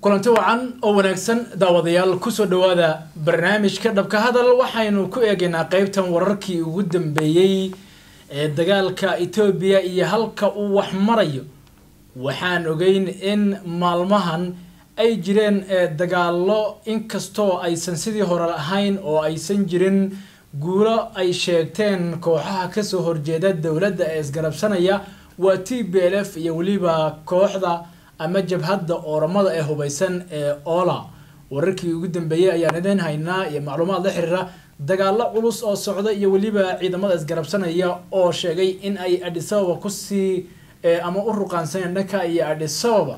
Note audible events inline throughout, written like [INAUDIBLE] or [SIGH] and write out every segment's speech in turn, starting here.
kulanti wacan oo wanaagsan daawadayaal ku soo dhawaada barnaamijka dhabka hadal waxaynu ku eegaynaa qeybtan wararkii ugu dambeeyey ee dagaalka etoobiya iyo halka uu wax marayo waxaan ogeyn in maalmahan ay jireen dagaallo inkastoo aysan sidii hore ahayn oo aysan jirin guulo ay sheegteen kooxaha ka soo horjeeda dowladda ee isgarabsanaya waa t b l f iyo weliba kooxda ama jabhadda ooramada ee hubeysan ee ola. Wararkii ugu dambeeyey ayaan idin haynaa iyo macluumaad la xiriira dagaalo culus oo socda iyo weliba ciidamada isgarabsanaya oo sheegay in ay adhisababa ku sii ama u ruqaansaneen dhanka iyo adhisababa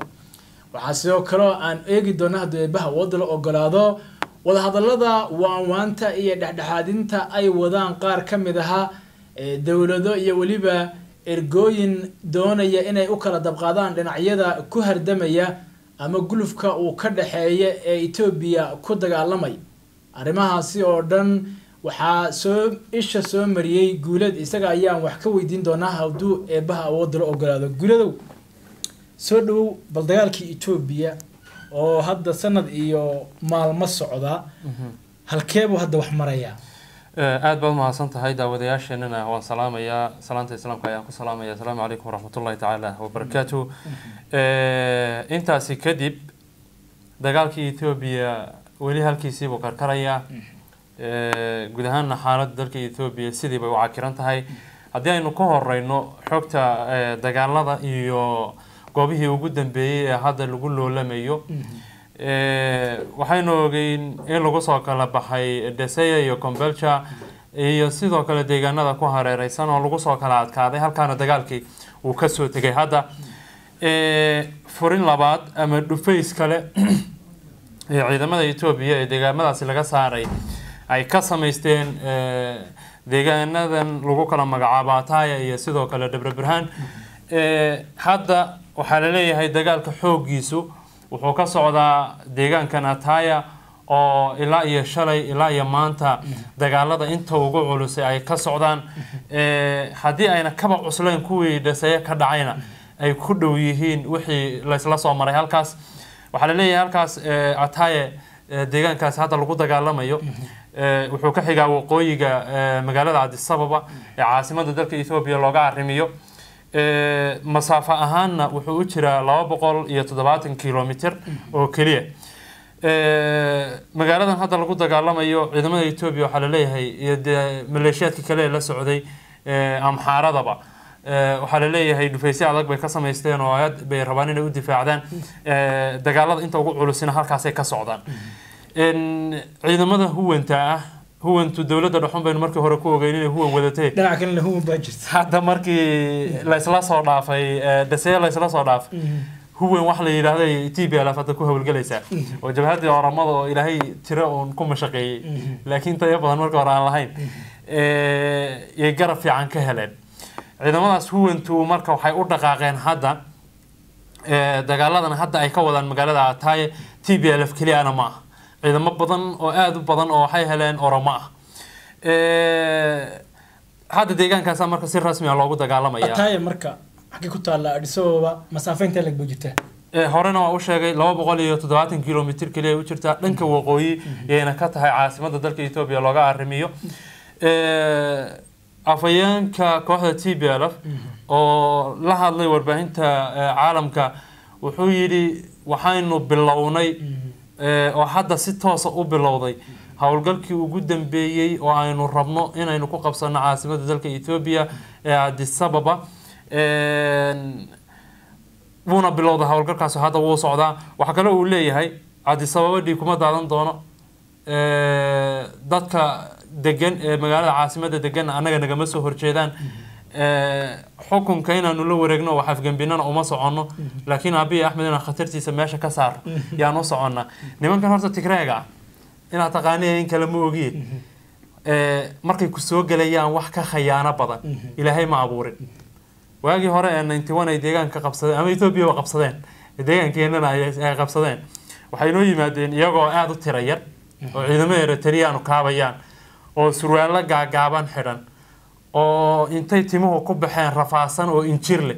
waxaa sidoo kaleo aan eegi doona hadduu eebaha wooda la ogolaado wadahadalada waanwaanta iyo dhexdhexaadinta ay wadaan qaar ka mid ahaa dowlado iyo weliba ergooyin doonaya inay u kala dabqaadaan dhinacyada ku hardamaya ama gulufka uu ka dhexeeya ee etoobiya ku dagaalamay. Arrimahaasi oo dhan waxaa soo isha soo mariyey guulad isaga ayaan wax ka weydiin doonaa hadduu eebaha awoodda la ogolaado guuladow soo dhawow bal dagaalkii etoobiya oo hadda sanad iyo maalmo socda. Halkeebuu hadda wax marayaa aada baad umahadsan tahay daawadayaasheenana waan salaamayaa salaanta islaamka ayaan ku salaamaya. Asalaamu calaykum waraxmatullahi tacaala wabarakaatu intaasi kadib dagaalkii ethoobiya weli halkiisiibuu karkarayaa guud ahaana xaaladda dalka ethoobiya sidii bay u cakiran tahay. Haddii aynu ka horeyno xogta dagaalada iyo goobihii ugu dambeeyey ee hadda lagu loolamayo waxaynu ogeyn in lagu soo kala baxay deseya iyo combelja iyo sidoo kale deegaanada ku hareereysan oo lagu soo kala adkaaday halkaana dagaalkii uu ka soo tegay. Hadda furin labaad ama dhufays kale [CLEARS THROAT] ee ciidamada etoobiya ee deegaamadaasi laga saaray ay ka samaysteen deegaanadan lagu kala magacaabo ataya iyo sidoo kale debre burhaan hadda waxaa la leeyahay dagaalka xooggiisu wuxuu ka socdaa deegaankan ataya oo ilaa iyo shalay ilaa iyo maanta dagaalada inta ugu culusay ay ka socdaan. Haddii ayna kaba cuslayn kuwii dhaseeye ka dhacayna ay ku dhow yihiin wixii laysla soo maray. Halkaas waxaa la leeyahay halkaas ataye deegaankaas hadda lagu dagaalamayo wuxuu ka xigaa waqooyiga magaalada cadisababa ee caasimada dalka ethoobiya looga arrimiyo masaafo ahaanna wuxuu u jiraa laba boqol iyo toddobaatan kilomitr oo keliya. Magaaladan hadda lagu dagaalamayo ciidamada etoobiya waxaa la leeyahay iyo dee maleeshiyaadka kale ee la socday amxaaradaba. Waxaa la leeyahay dhufaysyo adag bay ka samaysteen oo aad bay rabaan inay u difaacdaan. Dagaalada inta ugu culusina halkaasay ka socdaan. Ciidamada huwanta ah huwantu dowladda dhexun baynu markii hore ku ogeyn inay huwan wadatay. Dhinaca kalena huwan baa jirta. Hadda markii laysla soo dhaafay dhaseye laysla soo dhaafay huwan wax la l f hadda ku howlgelaysaa oo jabhaddii oramada oo ilaahay tiro uun ku mashaqeeyey. Laakiin tayo badan marka hore aan lahayn yay garab fiican ka heleen. Ciidamadaas huwantu marka waxay u dhaqaaqeen hadda dagaaladan hadda ay ka wadaan magaalada ataye t b l f ma ah ciidamo badan oo aada u badan oo waxay heleen oromo ah. Hadda deegaankaasa marka si rasmiga loogu dagaalamaya. Marka xaggay ku taalla adhisababa masaafaynta lag buu jirtaa horena waa u sheegay laba boqol iyo toddobaatan kilomitr keliya u jirtaa dhanka waqooyi yayna ka tahay caasimada dalka etoobiya looga arrimiyo. Afhayeenka kooxda t b l f oo la hadlay warbaahinta caalamka wuxuu yidhi waxaynu bilownay oo hadda si toosa u bilowday. Howlgalkii ugu dambeeyey oo aynu rabno inaynu ku qabsano caasimada dalka etoobiya ee adisababa wuuna bilowday howlgalkaas hadda wuu socdaa. Waxaa kale uu leeyahay cadisababa dhii kuma daadan doono dadka degan ee magaalada caasimada degan annaga nagama soo horjeedaan xukunka inaanu la wareegno wax afgembinana uma soconno laakiin abiy axmed inaan khatartiisa meesha ka saarno yaan u soconnaa nimankan horta tigreega inaad taqaaniya in kale ma ogiye markay ku soo gelayaan wax ka khayaano badan ilaahay ma abuurin. Waagii hore ee ninety one ay deegaanka qabsadeen ama ethoobia ba qabsadeen. Deegaankeenana ay qabsadeen. Waxay noo yimaadeen iyagoo aada u tira yar oo ciidamo eritreaanu kaabayaan oo surwaallo gaagaaban xidhan oo intay timuhu ku baxeen rafaasan oo injir leh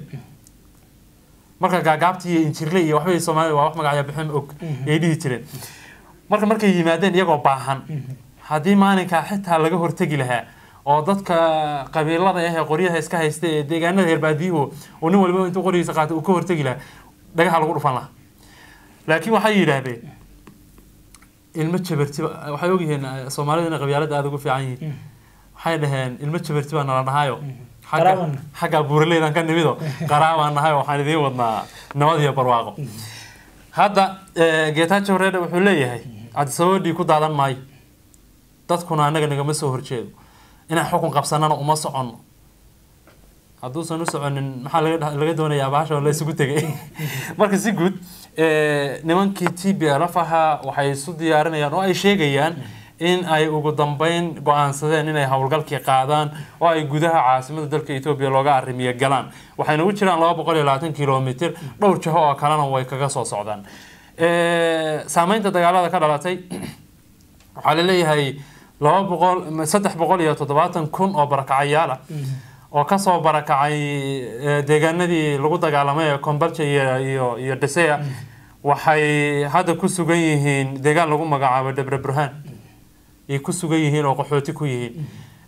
marka gaagaabti iyo injirle iyo waxbay soomaalida waa wax magacya bixin og ay dhihi jireen. Marka markay yimaadeen iyagoo baahan haddii maalinkaa xitaa laga hortegi lahaa oo dadka qabiilada ah ee qoryaha iska haysta ee deegaanada reer baadiyuhu oo nin waliba intuu qorigiisa qaato uu ka hortegi lahaa dhagaha lagu dhufan lahaa. Laakiin waxay yidhaahdeen ilmo jabarti waxay ogyihiin eh, soomaalida inay qabyaalada aada ugu fiican yihiin waxay dhaheen ilmo jabarti baa nala xagga Qaraabana. xagga buuraleydan ka nimido. [LAUGHS] Qaraabaan nahay waxaan idiin wadnaa nabad iyo barwaaqo. Hadda eh, getachew reda wuxuu leeyahay cabdisababo dhiig ku daadan maayo dadkuna annaga nagama soo horjeedo. Inaan xukun qabsanana uma soconno hadduusan u soconin maxaa laga doonayaa baasha oo la isugu tegay? [LAUGHS] Marka si guud eh, nimankii t b lf ahaa waxay isu diyaarinayaan oo ay sheegayaan in ay ugu dambeyn go'aansadeen inay howlgalkii qaadaan oo ay gudaha caasimada dalka etoobiya looga arrimiyo galaan. Waxayna u jiraan laba boqol iyo labaatan kilomitr dhowr jaho oo kalena way kaga soo socdaan. Saameynta dagaalada ka dhalatay [CLEARS THROAT] waxaa la leeyahay laba boqol saddex boqol iyo toddobaatan kun oo barakacayaal ah oo ka soo barakacay deegaanadii lagu dagaalamay ee kombalja iyo iyo iyo desea. Waxay hadda ku sugan yihiin deegaan lagu magacaabo debre burhaan ay ku sugan yihiin oo qaxooti ku yihiin.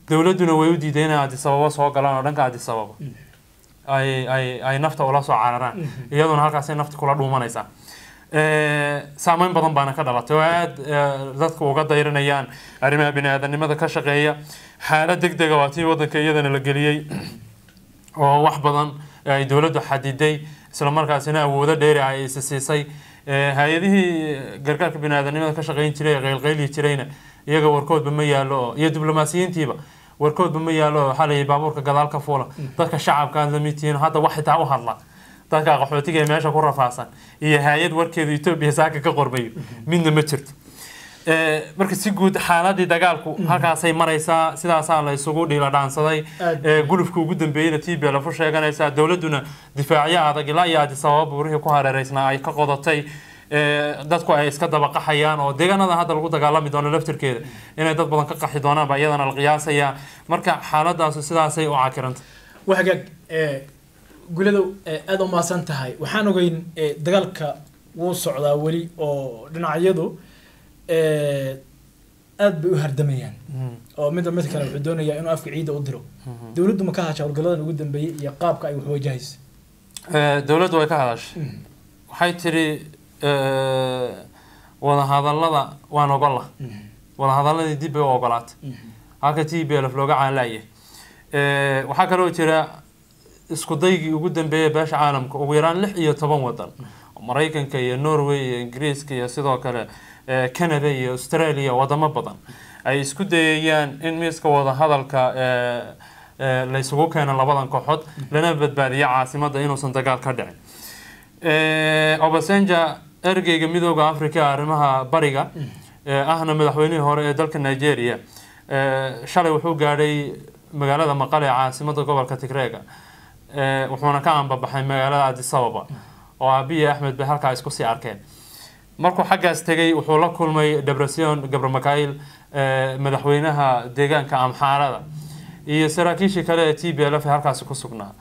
Dowladduna way u diiday inay adisababo soo galaan oo dhanka adisababo ay ay ay nafta ula soo cararaan. Iyaduna halkaasay nafta kula dhuumanaysaa saameyn badan baana ka dhalatay oo aada dadku uga dayranayaan arrimaha bini-aadanimada ka shaqeeya. Xaalad deg dega waa tii wadanka iyadana la geliyey. Oo wax badan ay dowladdu xadiday isla markaasina awoodo dheeri ah ay isi siisay. Hay'adihii gargaarka bini-aadanimada ka shaqeyn jiray ee qeylqeyli jirayna iyaga warkoodba ma yaalo iyo diblomaasiyiintiiba warkoodba ma yaalo layidhi baabuurka gadaal ka fuula. Dadka shacabka aad la mid tihiin hadda wax xitaa u hadla. Dadka qaxootiga ee meesha ku rafaasan iyo hay'ad warkeedu etoobiya saaka ka qormayo midna ma jirto. Marka si guud xaaladii dagaalku halkaasay maraysaa sidaasaa la isugu dhiila dhaansaday. Aad. Eh, gulufka ugu dambeeyeyna t b lafu sheeganaysaa dowladduna difaacyo adag ilaa iyo adisababa buurihii ku hareereysnaa ay ka qodatay dadku ay iska daba qaxayaan oo deegaanada hadda lagu dagaalami doono laftirkeeda. Inay dad badan ka qaxi doonaan baa iyadana la qiyaasayaa marka xaaladaasu sidaasay u cakiranta waxagaag ee guladow ee aada u mahadsan tahay. Waxaan ogeyn dagaalka wuu socdaa weli oo dhinacyadu ee aad bay u hardamayaan. Oo midba mid kale wuxuu doonayaa inuu afka ciidda u diro. Dowladdu ma ka hasha howlgalladan ugu dambeeyey iyo qaabka ay wax wajahaysa Eh, dowladdu way ka hadashay. Waxay tidhi wadahadallada waan ogola wadahadalladii dib bay u ogolaatay halka t b lf looga caanlaaya waxaa kaloo jira isku daygii ugu dambeeyay beesha caalamka ugu yaraan lix iyo toban wadan maraykanka iyo norway iyo ingiriiska iyo sidoo kale canada iyo australia wadamo badan ay isku dayayaan in miiska wadahadalka la isugu keeno labadan kooxood lana badbaadiyo caasimadda inuusan dagaal ka dhicin. Obasenja ergeyga midooda africa ee arrimaha bariga ee ahna madaxweynihii hore ee dalka nigeria. Shalay wuxuu gaadhay magaalada maqale caasimada gobolka tigreega wuxuuna ka anbabaxay magaalada addis ababa oo abiy axmed bay halkaa isku sii arkeen. Markuu xaggaas tegay wuxuu la kulmay debrasion gabramakail madaxweynaha deegaanka amxaarada iyo saraakiishii kale ee t b l f ee halkaasi ku sugnaa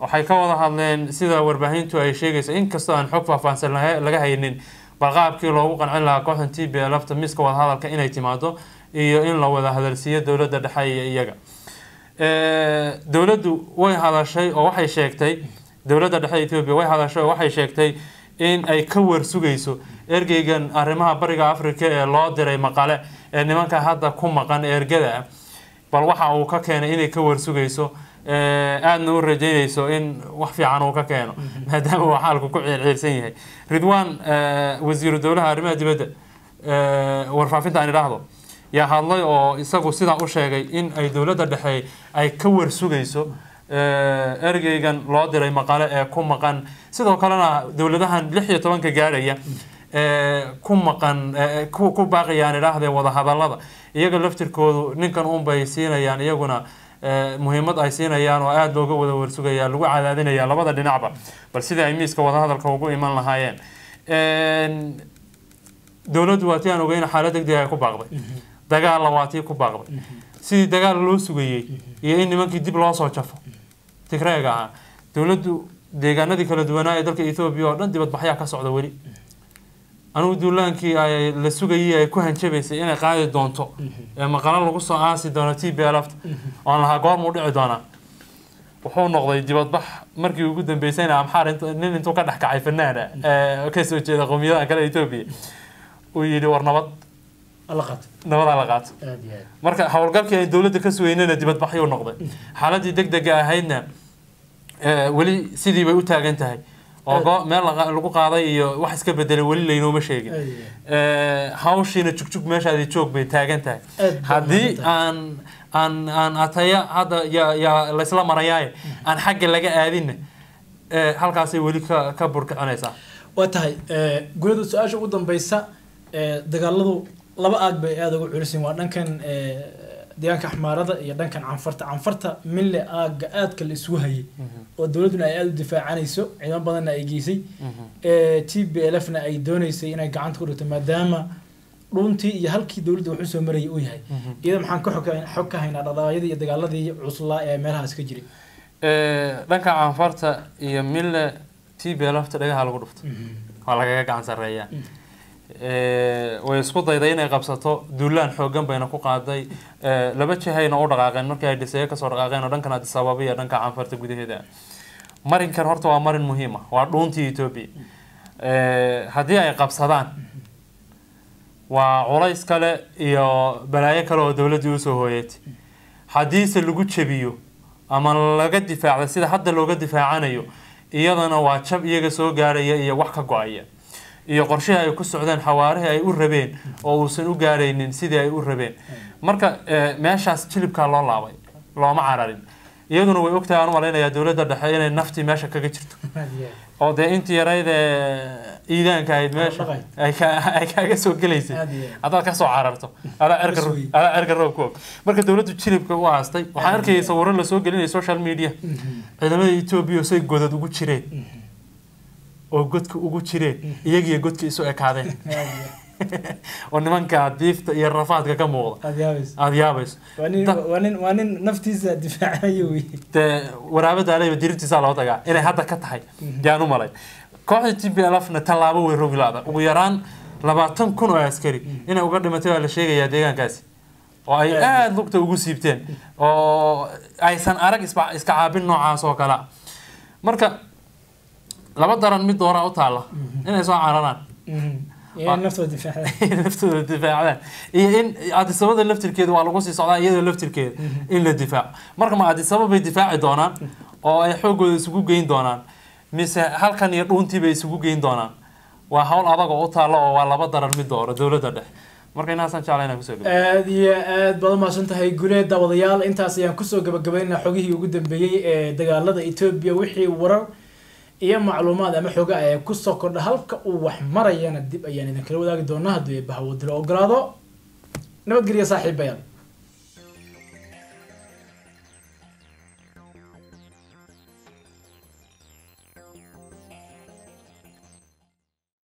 waxay ka wada hadleen sida warbaahintu ay sheegayso inkastoo aan xog faahfaahsan laga haynin bal qaabkii loogu qancin lahaa kooxdan t b l fta miiska wadahadalka inay timaado iyo in la wada hadalsiiyo dowladda dhexe iyo iyaga. Dowladdu way hadashay oo waxay sheegtay dowladda dhexe etoobiya way hadashay oo waxay sheegtay in ay ka warsugayso ergeygan arrimaha bariga africa ee loo diray maqale ee nimanka hadda ku maqan ergada bal waxa uu ka keenay inay ka warsugayso aadna u rajeynayso in wax fiican uu ka keeno maadaama uu xaalku ku ciirciirsan yahay. Ridwan eh, wasiiru dowlaha arrimaha dibadda eh, warfaafinta aan idhaahdo yaa hadlay oo isagu sidaa u sheegay in ay dowladda dhexe ay ka warsugayso eh, ergeygan loo diray maqale ee ku maqan. Sidoo kalena dowladahan lix iyo tobanka gaadhaya ee ku maqan ku baaqayaan idhaahdee wadahadallada. Iyaga laftirkoodu ninkan unbay siinayaan iyaguna muhiimad ay siinayaan oo aada looga wada warsugaya lagu cadaadinaya labada dhinacba. Bal sidii ay miiska wadahadalka ugu iman lahaayeen. Een, dowladdu waa tii aan ogeyn xaalad degdeg ay ku baaqday. Dagaalla waa tii ku baaqday. Sidii dagaal loo sugayey iyo in nimankii dib loo soo jafo. Tigreega ahaa. Dowladdu deegaanadii kala duwanaa ee dalka ethoobiya oo dhan dibadbaxyaa ka socda weli anigu duulaankii ay la sugayay ay ku hanjabaysay inay qaadi doonto. Ee maqalo lagu soo aasi doono t b lft oon lahaa goormuu dhici doonaa. Wuxuu noqday dibadbax markii ugu dambeysayna amxaar nin intuu ka dhex kacay fanaana ee ka soo jeeda qowmiyadaha kale etoobiya uu yidhi war nabad. Nabadaa la qaato marka howlgalkii ay dowladda ka sugeynayna dibadbaxyuu noqday. Xaaladii deg dega ahaydna weli sidii bay u taagan tahay oo meel lagu qaaday iyo wax iska bedelay weli laynooma sheegin. Hawshiina jugjug meeshaadii joog bay taagan tahay. Haddii aan aan aan ataya hadda yaa laysla marayaaye aan xagga laga aadinna halkaasay weli ka ka burkicinaysaa waa tahay gulada su'aasha ugu dambeysa eh, dagaaladu laba aag bay aada ugu culisin waa dhankan deegaanka xmaarada iyo dhankan canfarta. Canfarta mille aaga aadka la isugu hayay oo dowladduna ay aada u difaacanayso ciidamo badanna ay geysay t b l f na ay dooneysay inay gacanta ku dhigto maadaama dhuntii iyo halkii dowladda wax u soo marayay uu yahay. Iyada maxaan ka xog ka haynaa dhaqaaqyadii iyo dagaaladii cuslaa ee meelahaas ka jiray. Dhanka canfarta iyo mille t b lafta dhagaha lagu dhufto. Waa lagaga gacan sarreeyaa Eh, way isku dayday inay qabsato. Duulaan xoogan bayna ku qaaday. Laba jihayna u dhaqaaqeen. Markii ay dhisayo ka soo dhaqaaqeen oo dhankan addis iyo dhanka canfarta gudaheeda. Marinkan horta waa marin muhiim ah. Waa dhuuntii etoobiya haddii ay qabsadaan waa culays kale iyo balaayo kale oo dowladdii u soo hooyatay haddiise lagu jebiyo ama laga difaacda sida hadda looga difaacanayo iyadana waa jab iyaga soo gaaraya iyo wax ka go'aya iyo qorshihii ay ku socdeen xawaarihii ay u rabeen oo uusan u gaaraynin sidii ay u rabeen. Marka eh, meeshaas jilibkaa loo laabay looma cararin iyaduna way ogtahay aan u malaynayaa dowladda dhexe inay naftii meesha kaga jirto. Oo dee intii yarayd ee iidaanka ahayd meesha ay ka- ay kaaga soo gelaysay. Haddaad ka soo cararto adaa erga roob ku og. Marka dowladdu jilibka u aastay waxaan arkayay sawirro la soo gelinaya social media. Ciidamada etoobiya say godad ugu jireen oo godka ugu jireen iyagiyo godka isu ekaadeen oo [LAUGHS] [LAUGHS] nimanka diifta iyo rafaadka ka muuqda. Aada yaabayso waa nin naftiisa wey dee waraabada aleyba dirintiisaa loo tagaa. Inay hadda ka tahay. Yaan u malay. Kooxda t b lfna tallaabo way rogi laada ugu yaraan labaatan kun oo askari. Inay uga dhimatay waa la sheegayaa deegaankaasi. Oo ay Aad. aada lugta ugu siibteen. Oo aysan arag iska caabin noocaas oo kale ah marka laba daran mid dooraa u taalla inay soo cararaan. Iyo naftooda difaacda [LAUGHS] naftooda difaacdaan iyo in adisabada laftirkeeda waa lagu sii socdaa iyada laftirkeeda in la difaaco. Marka ma adisaba bay difaaci doonaan oo ay xoogooda isugu geyn doonaan mise halkan iyo dhuuntii bay isugu geyn doonaan. Waa hawl adag oo u taalla oo waa laba daran mid dooro dowladda dhexe. Marka inaasaan jeclay inaan ku soo aad iyo aad baad umahadsan tahay guleed daawadayaal. Intaas ayaan ku soo gabagabaynaa xogihii ugu dambeeyey ee dagaalada etoobiya wixii warar iyo macluumaad ama xoga ee ku soo kordha halka uu wax marayana dib ayaan idinkala wadaagi doonaa haddii bahawadilo ogolaado nabadgelya saaxiibayaal